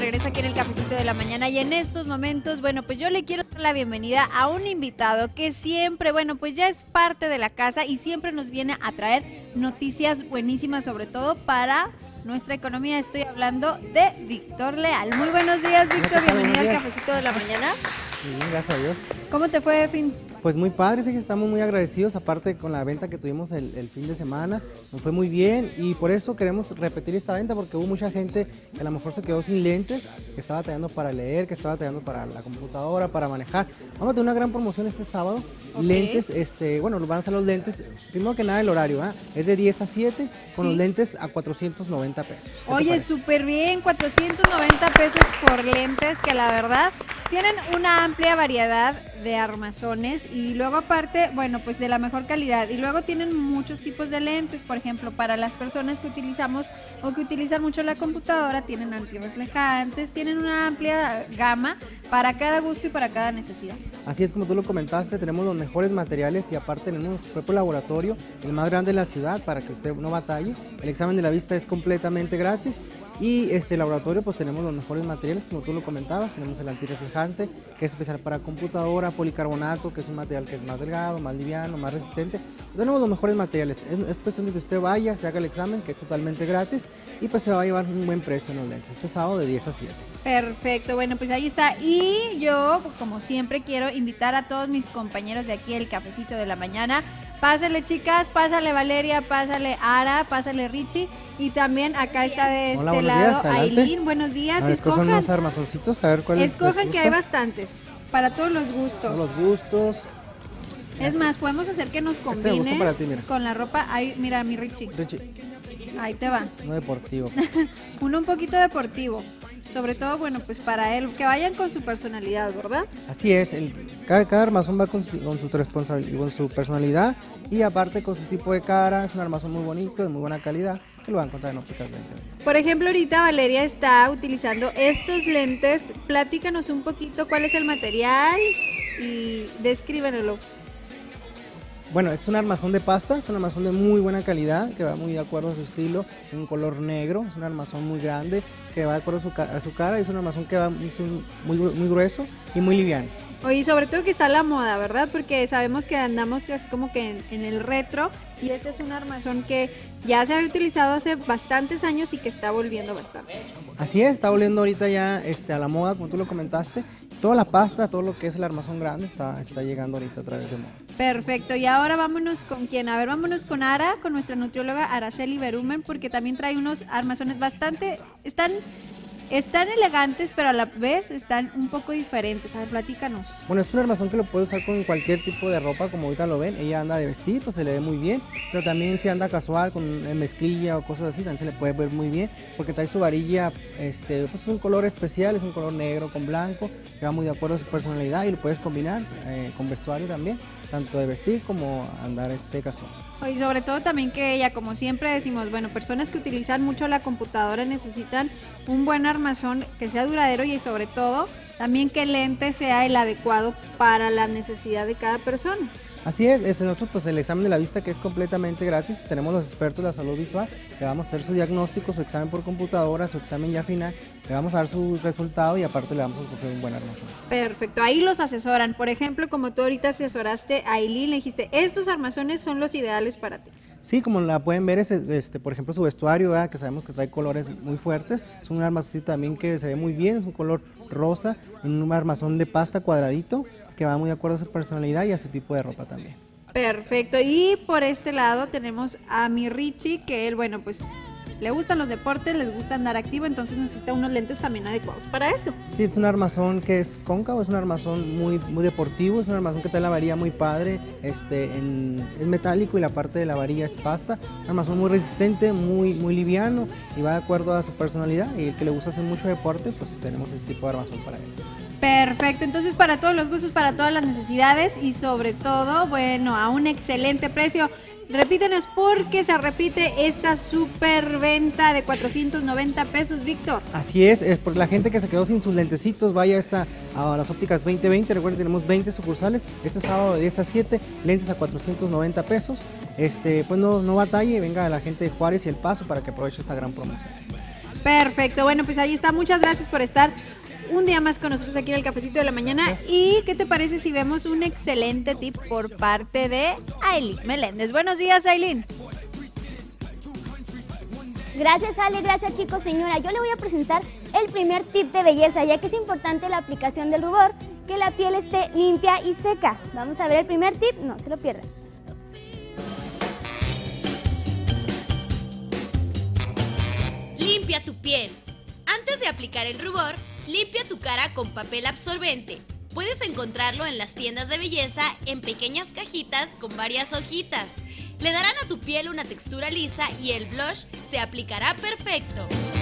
regreso aquí en el cafecito de la mañana y en estos momentos, bueno, pues yo le quiero dar la bienvenida a un invitado que siempre, bueno, pues ya es parte de la casa y siempre nos viene a traer noticias buenísimas, sobre todo para nuestra economía. Estoy hablando de Víctor Leal. Muy buenos días, Víctor. Bienvenido al cafecito de la mañana. Muy bien, gracias a Dios. ¿Cómo te fue, fin? Pues muy padre, fíjate, estamos muy agradecidos, aparte con la venta que tuvimos el, fin de semana, nos fue muy bien y por eso queremos repetir esta venta porque hubo mucha gente que a lo mejor se quedó sin lentes, que estaba tallando para leer, que estaba tallando para la computadora, para manejar. Vamos a tener una gran promoción este sábado, lentes, este, bueno, van a ser los lentes, primero que nada el horario, ¿ah? es de 10 a 7, con los lentes a 490 pesos. Oye, súper bien, 490 pesos por lentes, que la verdad tienen una amplia variedad de armazones y luego aparte, bueno, pues de la mejor calidad. Y luego tienen muchos tipos de lentes, por ejemplo, para las personas que utilizamos o que utilizan mucho la computadora, tienen antirreflejantes, tienen una amplia gama para cada gusto y para cada necesidad. Así es como tú lo comentaste, tenemos los mejores materiales y aparte tenemos nuestro propio laboratorio, el más grande de la ciudad, para que usted no batalle. El examen de la vista es completamente gratis y este laboratorio pues tenemos los mejores materiales, como tú lo comentabas, tenemos el antirreflejante, que es especial para computadora, policarbonato, que es un material que es más delgado, más liviano, más resistente. Tenemos los mejores materiales, es, cuestión de que usted vaya, se haga el examen, que es totalmente gratis, y pues se va a llevar un buen precio en los lentes, este sábado de 10 a 7. Perfecto, bueno pues ahí está. Y yo, como siempre, quiero invitar a todos mis compañeros de aquí el cafecito de la mañana. Pásale chicas, pásale Valeria, pásale Ara, pásale Richie y también acá está de este lado Aileen. Buenos días. escojan unos armazoncitos, a ver cuáles Escojan que hay bastantes, para todos los gustos. Todos los gustos. Es más, podemos hacer que nos este combine con la ropa. Ahí, mira, mi Richie. Richie. Ahí te va. Uno deportivo. Uno un poquito deportivo. Sobre todo, bueno, pues para él, que vayan con su personalidad, ¿verdad? Así es, el, cada, armazón va con, con, su responsabilidad, con su personalidad y aparte con su tipo de cara, es un armazón muy bonito, de muy buena calidad, que lo van a encontrar en ópticas Por ejemplo, ahorita Valeria está utilizando estos lentes, platícanos un poquito cuál es el material y descríbenlo. Bueno, es un armazón de pasta, es un armazón de muy buena calidad, que va muy de acuerdo a su estilo, es un color negro, es un armazón muy grande, que va de acuerdo a su, cara, es un armazón que va muy, muy, grueso y muy liviano. Oye, sobre todo que está la moda, ¿verdad? Porque sabemos que andamos así como que en, el retro y este es un armazón que ya se había utilizado hace bastantes años y que está volviendo bastante. Así es, está volviendo ahorita ya este, a la moda, como tú lo comentaste. Toda la pasta, todo lo que es el armazón grande está, está llegando ahorita a través de moda. Perfecto, y ahora vámonos con quién. A ver, vámonos con Ara, con nuestra nutrióloga Araceli Berumen, porque también trae unos armazones bastante, están están elegantes, pero a la vez están un poco diferentes. A ver, platícanos. Bueno, es un armazón que lo puede usar con cualquier tipo de ropa, como ahorita lo ven. Ella anda de vestir, pues se le ve muy bien. Pero también si anda casual, con mezclilla o cosas así, también se le puede ver muy bien. Porque trae su varilla, este, pues es un color especial, es un color negro con blanco. Que va muy de acuerdo a su personalidad y lo puedes combinar eh, con vestuario también tanto de vestir como andar este casual. Y sobre todo también que ella, como siempre decimos, bueno, personas que utilizan mucho la computadora necesitan un buen armazón que sea duradero y sobre todo también que el lente sea el adecuado para la necesidad de cada persona. Así es, es nosotros pues el examen de la vista que es completamente gratis, tenemos los expertos de la salud visual, le vamos a hacer su diagnóstico, su examen por computadora, su examen ya final, le vamos a dar su resultado y aparte le vamos a escoger un buen armazón. Perfecto, ahí los asesoran, por ejemplo, como tú ahorita asesoraste a Aileen, le dijiste, estos armazones son los ideales para ti. Sí, como la pueden ver, es este, por ejemplo su vestuario, que sabemos que trae colores muy fuertes, es un armazón también que se ve muy bien, es un color rosa, un armazón de pasta cuadradito, que va muy de acuerdo a su personalidad y a su tipo de ropa también. Perfecto, y por este lado tenemos a mi Richie, que él, bueno, pues le gustan los deportes, les gusta andar activo, entonces necesita unos lentes también adecuados para eso. Sí, es un armazón que es cóncavo, es un armazón muy, muy deportivo, es un armazón que trae la varilla muy padre, este, es metálico y la parte de la varilla es pasta, un armazón muy resistente, muy, muy liviano y va de acuerdo a su personalidad y el que le gusta hacer mucho deporte, pues tenemos este tipo de armazón para él. Perfecto, entonces para todos los gustos, para todas las necesidades y sobre todo, bueno, a un excelente precio. Repítenos por qué se repite esta super venta de 490 pesos, Víctor. Así es, es por la gente que se quedó sin sus lentecitos, vaya esta, a las ópticas 2020, recuerden tenemos 20 sucursales, este sábado de 10 a 7, lentes a 490 pesos. Este, pues no, no batalle, venga la gente de Juárez y El Paso para que aproveche esta gran promoción. Perfecto, bueno, pues ahí está. Muchas gracias por estar un día más con nosotros aquí en el cafecito de la mañana. ¿Y qué te parece si vemos un excelente tip por parte de Aileen Meléndez? Buenos días, Aileen. Gracias Ale, gracias chicos, señora. Yo le voy a presentar el primer tip de belleza, ya que es importante la aplicación del rubor, que la piel esté limpia y seca. Vamos a ver el primer tip, no se lo pierdan. Limpia tu piel. Antes de aplicar el rubor, limpia tu cara con papel absorbente. Puedes encontrarlo en las tiendas de belleza en pequeñas cajitas con varias hojitas. Le darán a tu piel una textura lisa y el blush se aplicará perfecto.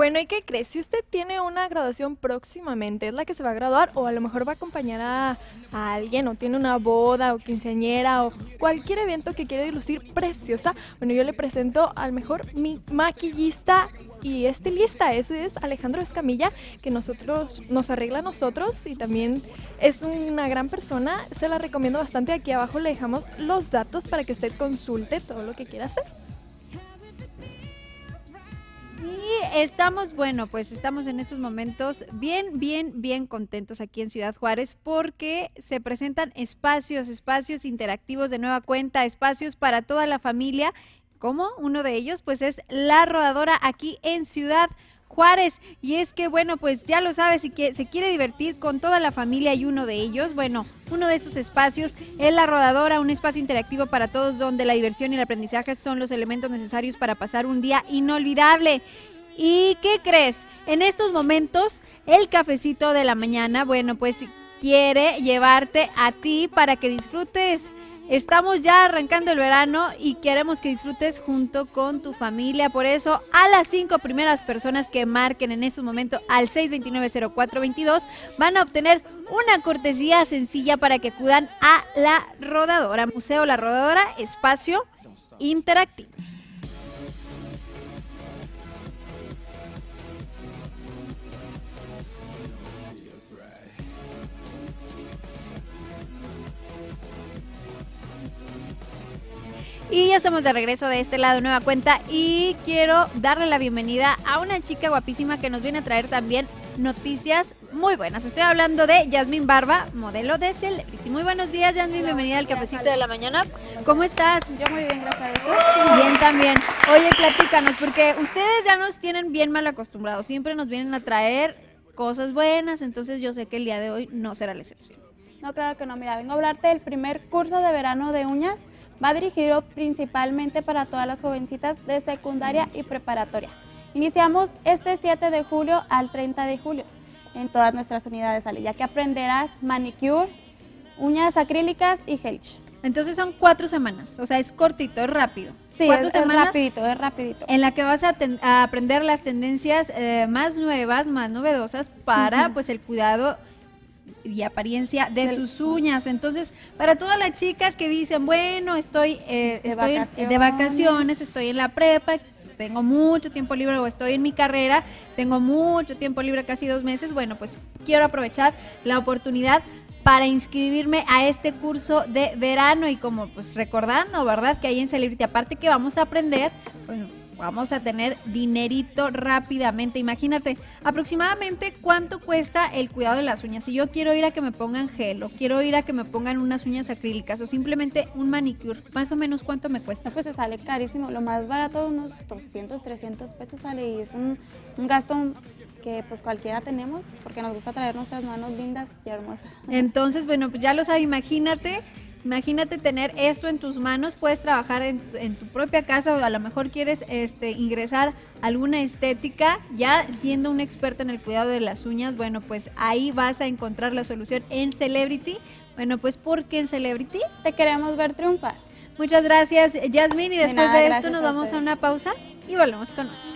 Bueno, ¿y qué crees? Si usted tiene una graduación próximamente, es la que se va a graduar o a lo mejor va a acompañar a, alguien o tiene una boda o quinceañera o cualquier evento que quiera lucir preciosa, bueno, yo le presento al mejor mi maquillista y estilista, ese es Alejandro Escamilla, que nosotros nos arregla a nosotros y también es una gran persona, se la recomiendo bastante, aquí abajo le dejamos los datos para que usted consulte todo lo que quiera hacer. Y estamos, bueno, pues estamos en estos momentos bien, bien, bien contentos aquí en Ciudad Juárez porque se presentan espacios, espacios interactivos de nueva cuenta, espacios para toda la familia. Como uno de ellos, pues es la rodadora aquí en Ciudad Juárez. Y es que, bueno, pues ya lo sabes, si que se quiere divertir con toda la familia y uno de ellos, bueno, uno de esos espacios es la rodadora, un espacio interactivo para todos donde la diversión y el aprendizaje son los elementos necesarios para pasar un día inolvidable. ¿Y qué crees? En estos momentos, el cafecito de la mañana, bueno, pues quiere llevarte a ti para que disfrutes. Estamos ya arrancando el verano y queremos que disfrutes junto con tu familia. Por eso, a las cinco primeras personas que marquen en estos momentos al 629-0422 van a obtener una cortesía sencilla para que acudan a la rodadora, Museo La Rodadora, espacio interactivo. Y ya estamos de regreso de este lado, nueva cuenta. Y quiero darle la bienvenida a una chica guapísima que nos viene a traer también noticias muy buenas. Estoy hablando de Yasmín Barba, modelo de Celebrity. Muy buenos días, Yasmín. Bienvenida al cafecito de la mañana. ¿Cómo estás? Yo muy bien, gracias a Bien también. Oye, platícanos, porque ustedes ya nos tienen bien mal acostumbrados. Siempre nos vienen a traer cosas buenas, entonces yo sé que el día de hoy no será la excepción. No, claro que no. Mira, vengo a hablarte del primer curso de verano de uñas Va dirigido principalmente para todas las jovencitas de secundaria y preparatoria. Iniciamos este 7 de julio al 30 de julio en todas nuestras unidades, Ale, ya que aprenderás manicure, uñas acrílicas y gel. Entonces son cuatro semanas, o sea, es cortito, es rápido. Sí, cuatro es, semanas rapidito, es rapidito. En la que vas a, a aprender las tendencias eh, más nuevas, más novedosas para uh -huh. pues el cuidado y apariencia de Del, tus uñas. Entonces, para todas las chicas que dicen, bueno, estoy, eh, de, estoy vacaciones. de vacaciones, estoy en la prepa, tengo mucho tiempo libre o estoy en mi carrera, tengo mucho tiempo libre, casi dos meses, bueno, pues quiero aprovechar la oportunidad para inscribirme a este curso de verano y como pues recordando, ¿verdad? Que ahí en Celebrity, aparte que vamos a aprender, pues vamos a tener dinerito rápidamente. Imagínate, aproximadamente cuánto cuesta el cuidado de las uñas. Si yo quiero ir a que me pongan gel o quiero ir a que me pongan unas uñas acrílicas o simplemente un manicure, más o menos cuánto me cuesta. Pues se sale carísimo, lo más barato unos 200, 300 pesos sale y es un, un gasto que pues cualquiera tenemos porque nos gusta traer nuestras manos lindas y hermosas. Entonces, bueno, pues ya lo sabes, imagínate Imagínate tener esto en tus manos, puedes trabajar en, en, tu propia casa o a lo mejor quieres este, ingresar alguna estética, ya siendo un experto en el cuidado de las uñas, bueno, pues ahí vas a encontrar la solución en Celebrity. Bueno, pues ¿por qué en Celebrity? Te queremos ver triunfar. Muchas gracias, Yasmin, y después de, esto nos vamos a, a una pausa y volvemos con más.